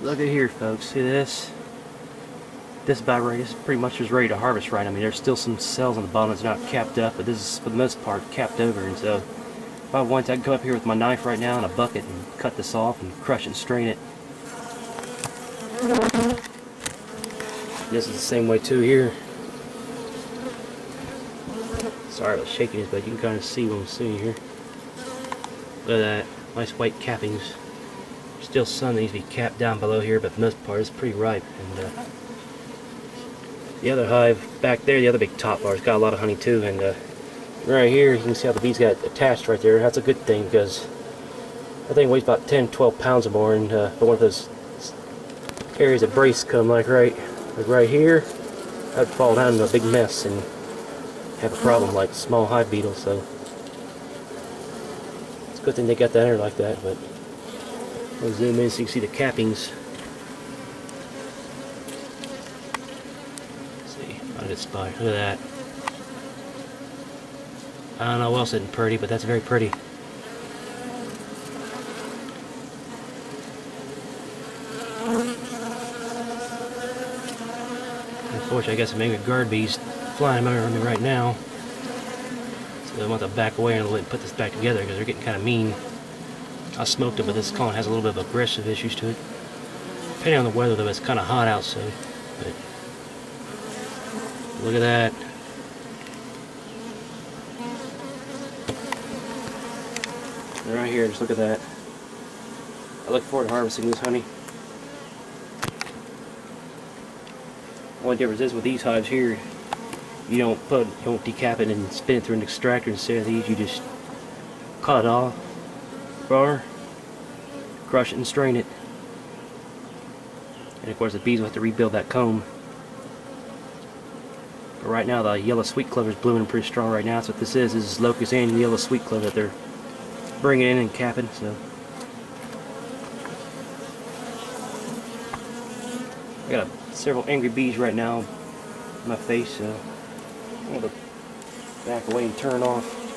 Look at here, folks. See this? This. This is pretty much just ready to harvest right. I mean, there's still some cells on the bottom that's not capped up, but this is for the most part capped over. And so, if I wanted, I could come up here with my knife right now and a bucket and cut this off and crush and strain it. This is the same way too here. Sorry about shaking this, but you can kind of see what I'm seeing here. Look at that. Nice white cappings. Still some that needs to be capped down below here, but the most part it's pretty ripe. And uh, The other hive back there, the other big top bar, has got a lot of honey too. And uh, right here, you can see how the bees got attached right there. That's a good thing because I think weighs about 10, 12 pounds or more. And uh, one of those areas of brace comb like right, like right here, that'd fall down into a big mess and have a problem like small hive beetles. So it's a good thing they got that there like that. But I'll zoom in so you can see the cappings. Let's see, find a good spot. Look at that. I don't know else isn't pretty, but that's very pretty. Unfortunately, I got some angry guard bees flying over me right now. So I want to back away and put this back together because they're getting kind of mean. I smoked it, but this colony has a little bit of aggressive issues to it. Depending on the weather, though, it's kind of hot out, so. But look at that. And right here, just look at that. I look forward to harvesting this honey. Only difference is with these hives here, you don't put, you don't decap it and spin it through an extractor. Instead of these, you just cut it off, bar, crush it and strain it. And of course the bees will have to rebuild that comb. But right now the yellow sweet clover is blooming pretty strong right now. That's what this is. This is locust and yellow sweet clover that they're bringing in and capping. So I got several angry bees right now in my face. So I'm gonna back away and turn off.